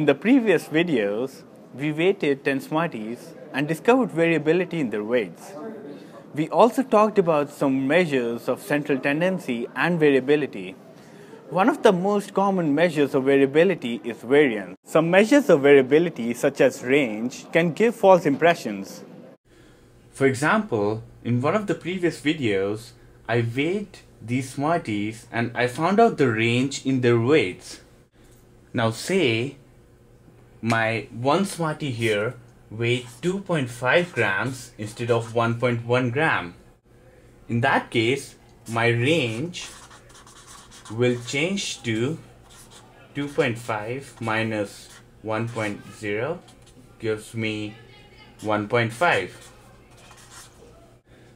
In the previous videos, we weighted 10 Smarties and discovered variability in their weights. We also talked about some measures of central tendency and variability. One of the most common measures of variability is variance. Some measures of variability, such as range, can give false impressions. For example, in one of the previous videos, I weighed these Smarties and I found out the range in their weights. Now say my one Smartie here weighs 2.5 grams instead of 1.1 gram. In that case, my range will change to 2.5 minus 1.0 gives me 1.5.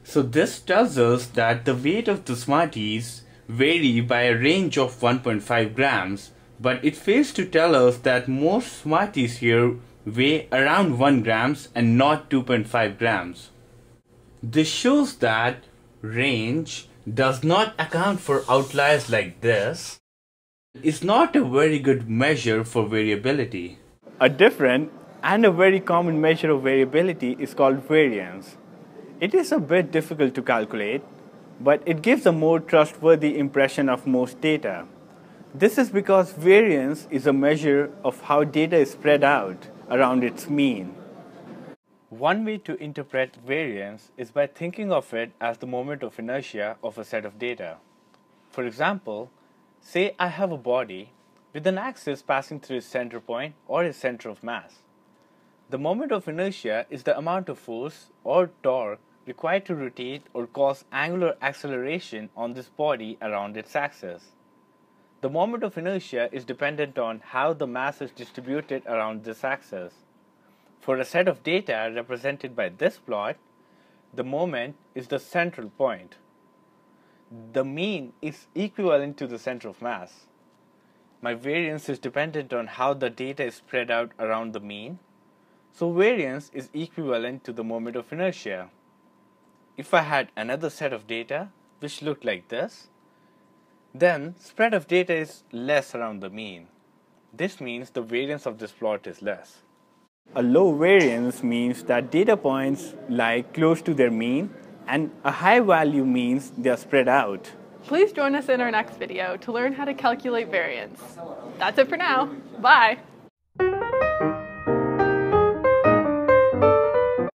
So this tells us that the weight of the Smarties vary by a range of 1.5 grams but it fails to tell us that most Smarties here weigh around 1 grams and not 2.5 grams. This shows that range does not account for outliers like this. It's not a very good measure for variability. A different and a very common measure of variability is called variance. It is a bit difficult to calculate, but it gives a more trustworthy impression of most data. This is because variance is a measure of how data is spread out around its mean. One way to interpret variance is by thinking of it as the moment of inertia of a set of data. For example, say I have a body with an axis passing through its center point or its center of mass. The moment of inertia is the amount of force or torque required to rotate or cause angular acceleration on this body around its axis. The moment of inertia is dependent on how the mass is distributed around this axis. For a set of data represented by this plot, the moment is the central point. The mean is equivalent to the center of mass. My variance is dependent on how the data is spread out around the mean. So variance is equivalent to the moment of inertia. If I had another set of data which looked like this, then spread of data is less around the mean. This means the variance of this plot is less. A low variance means that data points lie close to their mean and a high value means they are spread out. Please join us in our next video to learn how to calculate variance. That's it for now. Bye!